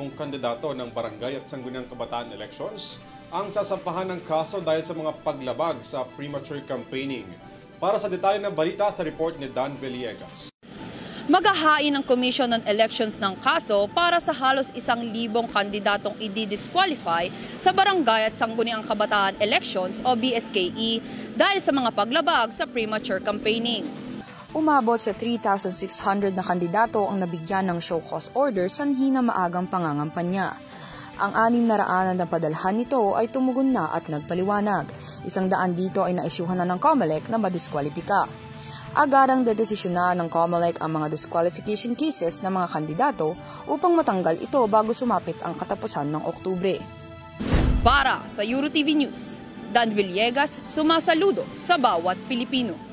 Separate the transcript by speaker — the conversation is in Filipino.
Speaker 1: mong kandidato ng barangay at sangguniang kabataan elections ang sasampahan ng kaso dahil sa mga paglabag sa premature campaigning. Para sa detalye ng balita sa report ni Dan Villegas.
Speaker 2: Maghahain ang Commission on Elections ng kaso para sa halos isang libong kandidatong i-disqualify sa barangay at sangguniang kabataan elections o BSKE dahil sa mga paglabag sa premature campaigning.
Speaker 3: Umabot sa 3,600 na kandidato ang nabigyan ng show cause order sanhi na maagang pangangampanya. Ang anim na raanan na padalhan nito ay tumugon na at nagpaliwanag. Isang daan dito ay naisyuhan na ng COMELEC na madiskwalipika. Agarang dedesisyonan ng COMELEC ang mga disqualification cases ng mga kandidato upang matanggal ito bago sumapit ang katapusan ng Oktubre.
Speaker 2: Para sa EuroTV News, Dan Villegas sumasaludo sa bawat Pilipino.